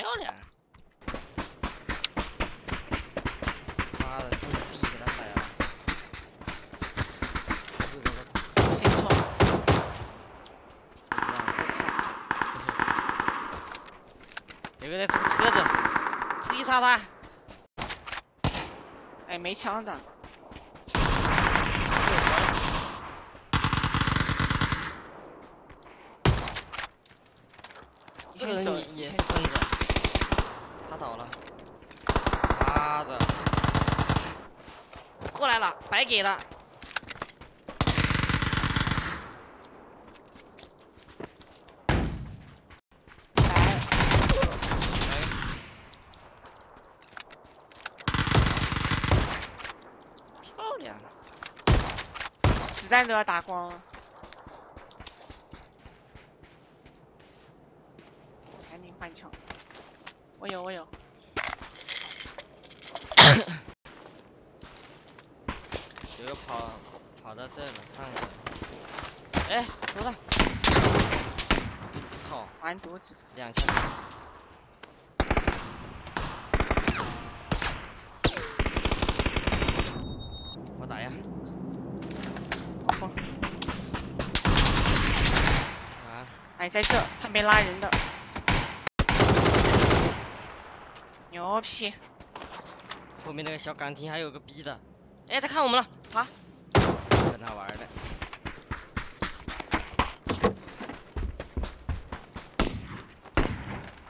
漂亮。妈的，这是 B 给他摆了。先冲。有个在堵车子，直接杀他。哎，没枪的。这个人也也是冲着。倒了，妈的，过来了，白给了。漂亮，子弹都要打光了。赶紧换枪，我有我有。有 个跑跑到这了，上去了。哎，多大？操！完犊子！两枪。我打呀。啊！哎，在这，他没拉人的。牛批！后面那个小岗亭还有个逼的，哎，他看我们了，爬，跟他玩的。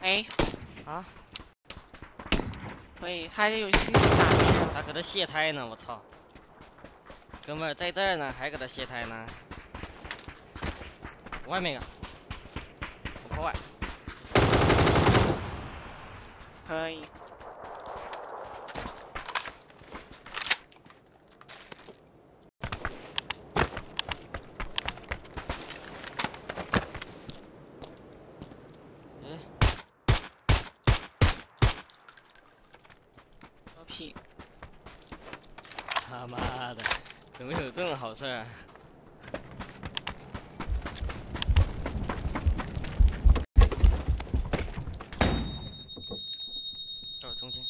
哎，啊？可以，他有新打。他搁这卸胎呢，我操！哥们儿在这儿呢，还搁这卸胎呢。外面啊，我破外。可以。屁！他妈的，怎么有这种好事儿？中间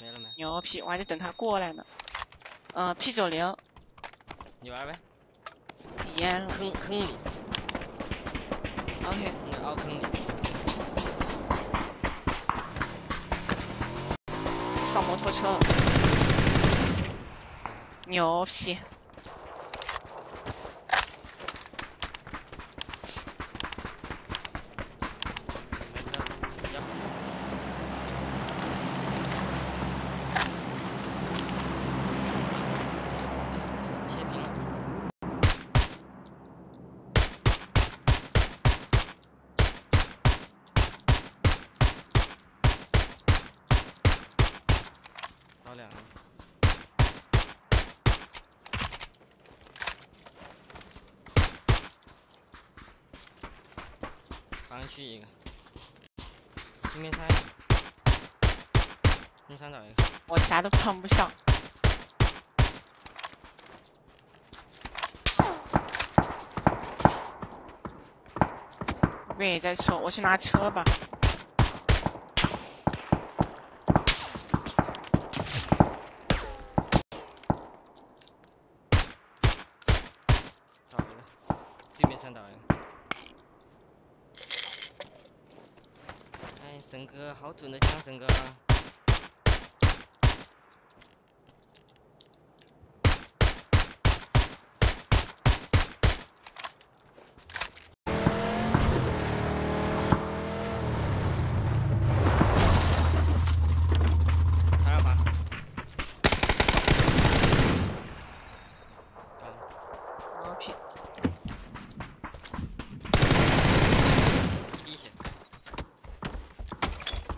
没了没？牛批，我还在等他过来呢。嗯，P 九零，你玩呗。几烟了？坑坑里。OK。那凹坑里。上摩托车了。牛皮。刚去一个，对面山，中山找一个，我啥都看不上。这边也在车，我去拿车吧。倒一个，对面山倒一个。神哥，好准的枪，神哥。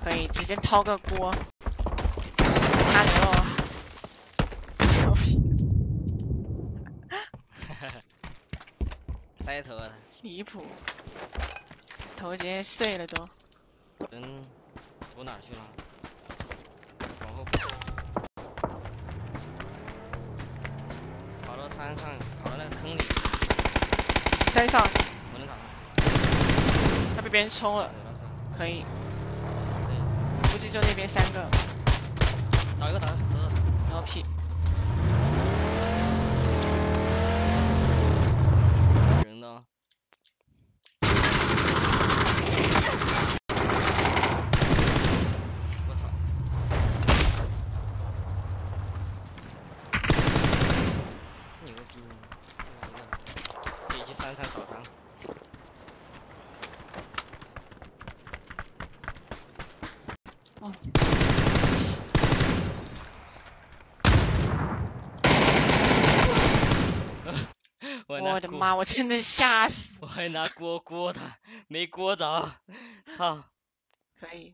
可以直接掏个锅，加油！牛皮，塞头了，离谱，头直接碎了都。人躲哪去了？往后跑，跑到山上，跑到那个坑里。山上，我能打他。他被别人冲了，可以。估计就那边三个。打一个，打一个，走走。然后 P。人呢？我操！你个逼！一三三找三。我的妈！我真的吓死！我还拿锅锅他，没锅着，操！可以。